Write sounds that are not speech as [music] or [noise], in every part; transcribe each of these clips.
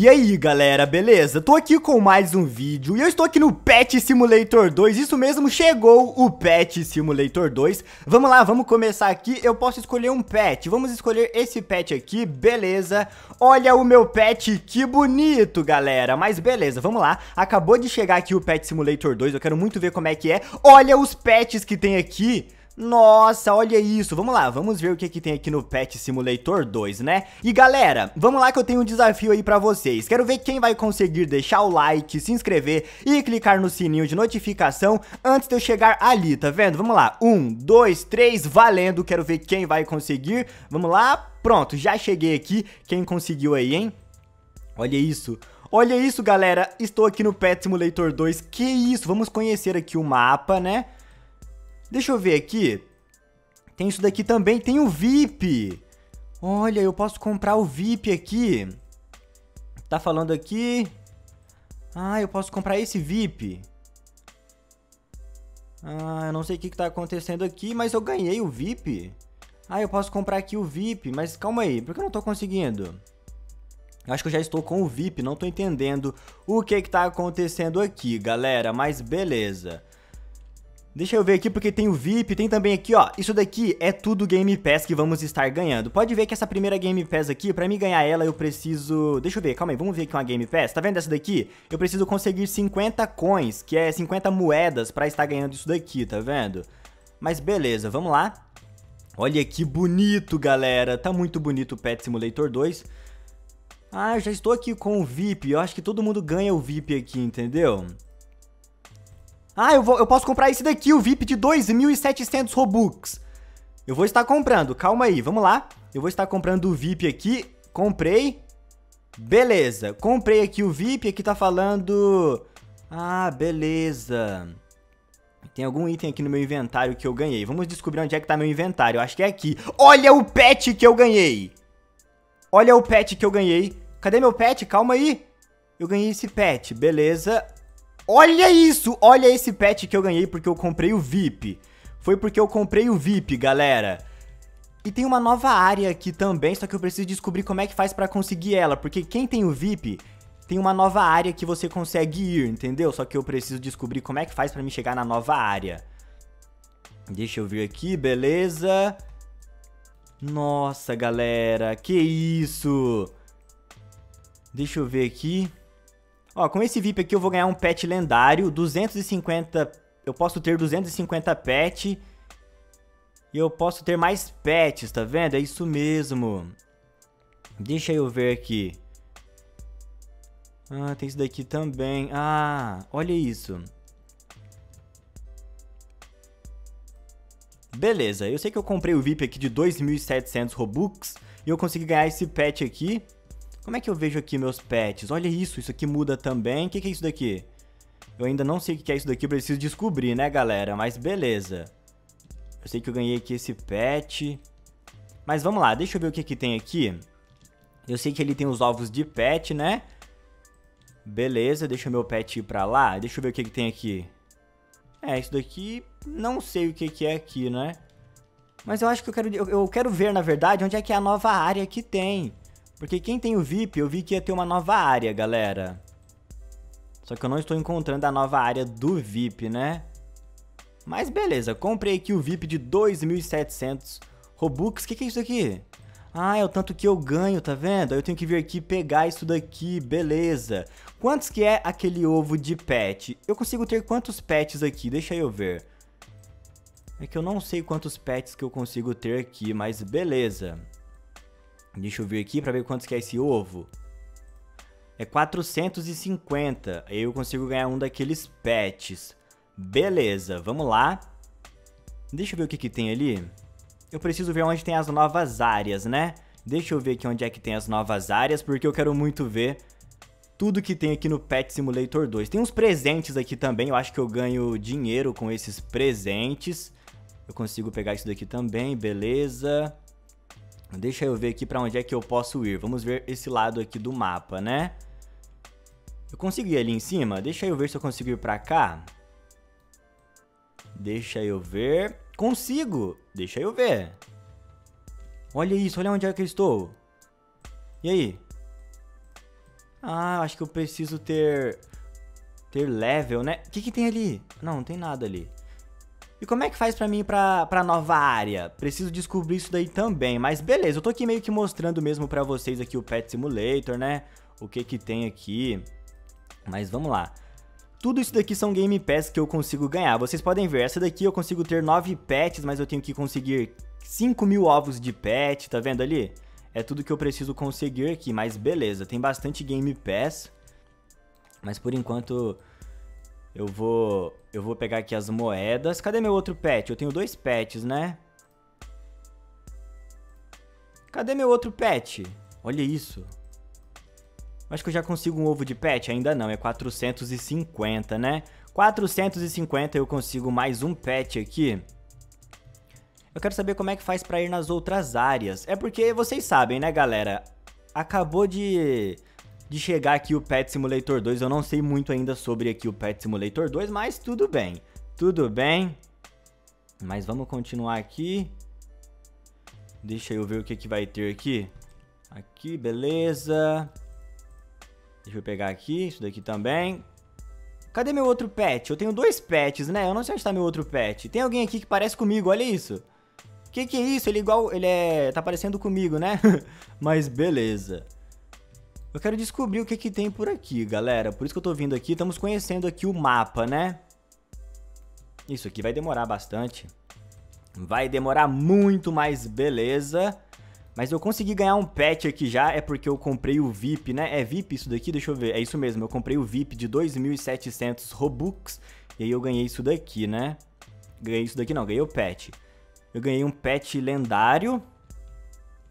E aí galera, beleza? Tô aqui com mais um vídeo e eu estou aqui no Pet Simulator 2, isso mesmo, chegou o Pet Simulator 2 Vamos lá, vamos começar aqui, eu posso escolher um pet, vamos escolher esse pet aqui, beleza? Olha o meu pet, que bonito galera, mas beleza, vamos lá. Acabou de chegar aqui o Pet Simulator 2, eu quero muito ver como é que é. Olha os pets que tem aqui nossa, olha isso. Vamos lá, vamos ver o que, que tem aqui no Pet Simulator 2, né? E galera, vamos lá que eu tenho um desafio aí pra vocês. Quero ver quem vai conseguir deixar o like, se inscrever e clicar no sininho de notificação antes de eu chegar ali, tá vendo? Vamos lá, um, dois, três, valendo. Quero ver quem vai conseguir. Vamos lá, pronto, já cheguei aqui. Quem conseguiu aí, hein? Olha isso. Olha isso, galera. Estou aqui no Pet Simulator 2. Que isso? Vamos conhecer aqui o mapa, né? Deixa eu ver aqui. Tem isso daqui também, tem o VIP. Olha, eu posso comprar o VIP aqui. Tá falando aqui. Ah, eu posso comprar esse VIP. Ah, eu não sei o que, que tá acontecendo aqui, mas eu ganhei o VIP. Ah, eu posso comprar aqui o VIP, mas calma aí, por que eu não tô conseguindo? Acho que eu já estou com o VIP, não tô entendendo o que que tá acontecendo aqui, galera, mas beleza. Deixa eu ver aqui porque tem o VIP, tem também aqui, ó, isso daqui é tudo Game Pass que vamos estar ganhando. Pode ver que essa primeira Game Pass aqui, pra mim ganhar ela eu preciso... Deixa eu ver, calma aí, vamos ver aqui uma Game Pass. Tá vendo essa daqui? Eu preciso conseguir 50 coins, que é 50 moedas pra estar ganhando isso daqui, tá vendo? Mas beleza, vamos lá. Olha que bonito, galera. Tá muito bonito o Pet Simulator 2. Ah, já estou aqui com o VIP. Eu acho que todo mundo ganha o VIP aqui, entendeu? Ah, eu, vou, eu posso comprar esse daqui, o VIP de 2.700 Robux. Eu vou estar comprando, calma aí, vamos lá. Eu vou estar comprando o VIP aqui, comprei. Beleza, comprei aqui o VIP, aqui tá falando... Ah, beleza. Tem algum item aqui no meu inventário que eu ganhei. Vamos descobrir onde é que tá meu inventário. Acho que é aqui. Olha o pet que eu ganhei. Olha o pet que eu ganhei. Cadê meu pet? Calma aí. Eu ganhei esse pet, beleza. Olha isso! Olha esse pet que eu ganhei porque eu comprei o VIP. Foi porque eu comprei o VIP, galera. E tem uma nova área aqui também, só que eu preciso descobrir como é que faz pra conseguir ela. Porque quem tem o VIP tem uma nova área que você consegue ir, entendeu? Só que eu preciso descobrir como é que faz pra me chegar na nova área. Deixa eu vir aqui, beleza. Nossa, galera, que isso? Deixa eu ver aqui. Ó, com esse VIP aqui eu vou ganhar um pet lendário, 250... Eu posso ter 250 pet. E eu posso ter mais pets, tá vendo? É isso mesmo. Deixa eu ver aqui. Ah, tem isso daqui também. Ah, olha isso. Beleza, eu sei que eu comprei o VIP aqui de 2.700 Robux. E eu consegui ganhar esse pet aqui. Como é que eu vejo aqui meus pets? Olha isso, isso aqui muda também. O que, que é isso daqui? Eu ainda não sei o que é isso daqui, preciso descobrir, né, galera? Mas beleza. Eu sei que eu ganhei aqui esse pet. Mas vamos lá, deixa eu ver o que, que tem aqui. Eu sei que ele tem os ovos de pet, né? Beleza, deixa o meu pet ir pra lá. Deixa eu ver o que, que tem aqui. É, isso daqui, não sei o que, que é aqui, né? Mas eu acho que eu quero, eu quero ver, na verdade, onde é que é a nova área que tem. Porque quem tem o VIP, eu vi que ia ter uma nova área, galera. Só que eu não estou encontrando a nova área do VIP, né? Mas beleza, comprei aqui o VIP de 2.700 Robux. O que, que é isso aqui? Ah, é o tanto que eu ganho, tá vendo? Aí eu tenho que vir aqui pegar isso daqui, beleza. Quantos que é aquele ovo de pet? Eu consigo ter quantos pets aqui? Deixa eu ver. É que eu não sei quantos pets que eu consigo ter aqui, mas beleza. Deixa eu ver aqui para ver quantos que é esse ovo. É 450. Aí eu consigo ganhar um daqueles pets. Beleza, vamos lá. Deixa eu ver o que, que tem ali. Eu preciso ver onde tem as novas áreas, né? Deixa eu ver aqui onde é que tem as novas áreas, porque eu quero muito ver tudo que tem aqui no Pet Simulator 2. Tem uns presentes aqui também, eu acho que eu ganho dinheiro com esses presentes. Eu consigo pegar isso daqui também, beleza. Deixa eu ver aqui para onde é que eu posso ir. Vamos ver esse lado aqui do mapa, né? Eu consigo ir ali em cima? Deixa eu ver se eu consigo ir pra cá. Deixa eu ver. Consigo! Deixa eu ver. Olha isso, olha onde é que eu estou. E aí? Ah, acho que eu preciso ter... Ter level, né? O que que tem ali? Não, não tem nada ali. E como é que faz pra mim ir pra, nova área? Preciso descobrir isso daí também, mas beleza, eu tô aqui meio que mostrando mesmo pra vocês aqui o Pet Simulator, né? O que que tem aqui. Mas vamos lá. Tudo isso daqui são Game Pass que eu consigo ganhar. Vocês podem ver, essa daqui eu consigo ter 9 pets, mas eu tenho que conseguir 5 mil ovos de pet, tá vendo ali? É tudo que eu preciso conseguir aqui, mas beleza, tem bastante Game Pass. Mas por enquanto eu vou, eu vou pegar aqui as moedas. Cadê meu outro pet? Eu tenho dois pets, né? Cadê meu outro pet? Olha isso. Acho que eu já consigo um ovo de pet? Ainda não, é 450, né? 450 eu consigo mais um pet aqui. Eu quero saber como é que faz pra ir nas outras áreas. É porque vocês sabem, né, galera? Acabou de de chegar aqui o Pet Simulator 2. Eu não sei muito ainda sobre aqui o Pet Simulator 2, mas tudo bem. Tudo bem. Mas vamos continuar aqui. Deixa eu ver o que, que vai ter aqui. Aqui, beleza. Deixa eu pegar aqui, isso daqui também. Cadê meu outro pet? Eu tenho dois pets, né? Eu não sei onde tá meu outro pet. Tem alguém aqui que parece comigo, olha isso. Que que é isso? Ele é igual, ele é, tá parecendo comigo, né? [laughs] Mas beleza. Eu quero descobrir o que, que tem por aqui, galera. Por isso que eu tô vindo aqui. Estamos conhecendo aqui o mapa, né? Isso aqui vai demorar bastante. Vai demorar muito, mas beleza. Mas eu consegui ganhar um pet aqui já, é porque eu comprei o VIP, né? É VIP isso daqui? Deixa eu ver. É isso mesmo, eu comprei o VIP de 2.700 Robux. E aí eu ganhei isso daqui, né? Ganhei isso daqui não, ganhei o pet. Eu ganhei um pet lendário.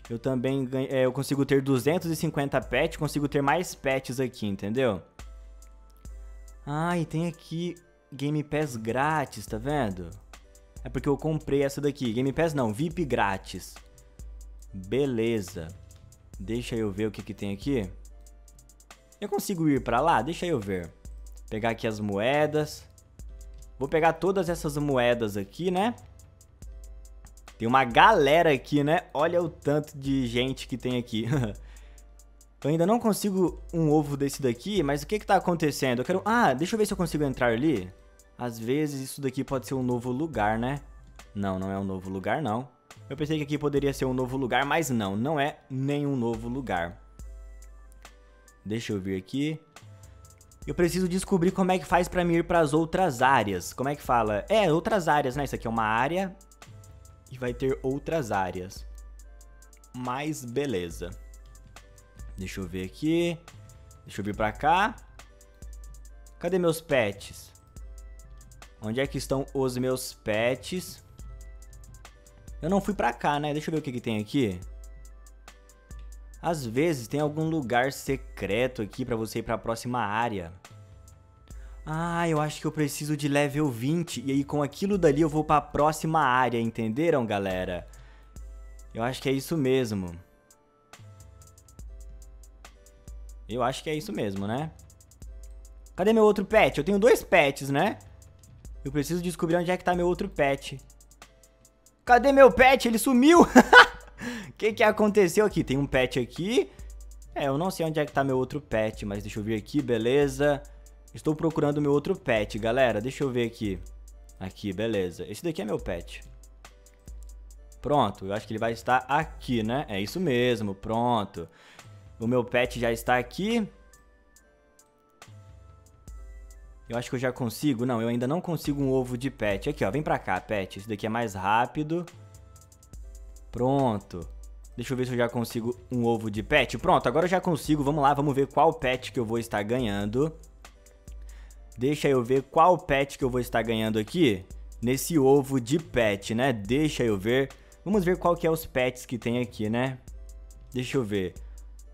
Eu também ganho, é, eu consigo ter 250 pets, consigo ter mais pets aqui, entendeu? Ah, e tem aqui Game Pass grátis, tá vendo? É porque eu comprei essa daqui. Game Pass não, VIP grátis. Beleza. Deixa eu ver o que, que tem aqui. Eu consigo ir pra lá? Deixa eu ver. Pegar aqui as moedas. Vou pegar todas essas moedas aqui, né? Tem uma galera aqui, né? Olha o tanto de gente que tem aqui. [laughs] eu ainda não consigo um ovo desse daqui, mas o que que tá acontecendo? Eu quero... Ah, deixa eu ver se eu consigo entrar ali. Às vezes isso daqui pode ser um novo lugar, né? Não, não é um novo lugar, não. Eu pensei que aqui poderia ser um novo lugar, mas não, não é nenhum novo lugar. Deixa eu vir aqui. Eu preciso descobrir como é que faz pra mim ir pras outras áreas. Como é que fala? É, outras áreas, né? Isso aqui é uma área e vai ter outras áreas. Mas beleza. Deixa eu ver aqui. Deixa eu vir pra cá. Cadê meus pets? Onde é que estão os meus pets? Eu não fui pra cá, né? Deixa eu ver o que, que tem aqui. Às vezes tem algum lugar secreto aqui pra você ir pra próxima área. Ah, eu acho que eu preciso de level 20 e aí com aquilo dali eu vou para a próxima área, entenderam, galera? Eu acho que é isso mesmo. Eu acho que é isso mesmo, né? Cadê meu outro pet? Eu tenho dois pets, né? Eu preciso descobrir onde é que tá meu outro pet. Cadê meu pet? Ele sumiu! O [laughs] que que aconteceu aqui? Tem um pet aqui. É, eu não sei onde é que tá meu outro pet, mas deixa eu vir aqui, beleza. Estou procurando meu outro pet, galera. Deixa eu ver aqui. Aqui, beleza. Esse daqui é meu pet. Pronto, eu acho que ele vai estar aqui, né? É isso mesmo, pronto. O meu pet já está aqui. Eu acho que eu já consigo. Não, eu ainda não consigo um ovo de pet. Aqui, ó. Vem pra cá, pet. Esse daqui é mais rápido. Pronto. Deixa eu ver se eu já consigo um ovo de pet. Pronto, agora eu já consigo. Vamos lá, vamos ver qual pet que eu vou estar ganhando. Deixa eu ver qual pet que eu vou estar ganhando aqui nesse ovo de pet, né? Deixa eu ver. Vamos ver qual que é os pets que tem aqui, né? Deixa eu ver.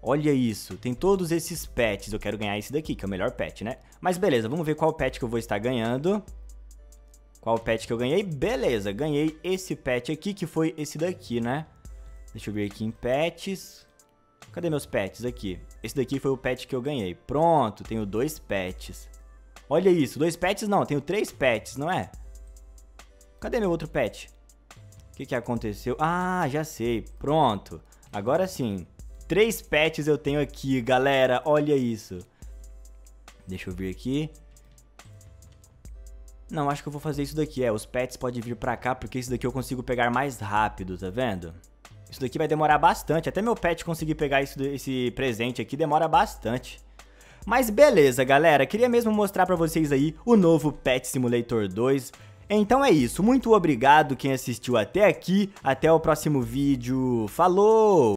Olha isso, tem todos esses pets. Eu quero ganhar esse daqui, que é o melhor pet, né? Mas beleza, vamos ver qual pet que eu vou estar ganhando. Qual pet que eu ganhei? Beleza, ganhei esse pet aqui, que foi esse daqui, né? Deixa eu ver aqui em pets. Cadê meus pets? Aqui. Esse daqui foi o pet que eu ganhei. Pronto, tenho dois pets. Olha isso, dois pets não, tenho três pets, não é? Cadê meu outro pet? O que, que aconteceu? Ah, já sei, pronto. Agora sim, três pets eu tenho aqui, galera. Olha isso. Deixa eu ver aqui. Não, acho que eu vou fazer isso daqui. É, os pets podem vir pra cá, porque isso daqui eu consigo pegar mais rápido, tá vendo? Isso daqui vai demorar bastante. Até meu pet conseguir pegar isso, esse presente aqui demora bastante. Mas beleza, galera. Queria mesmo mostrar pra vocês aí o novo Pet Simulator 2. Então é isso. Muito obrigado quem assistiu até aqui. Até o próximo vídeo. Falou!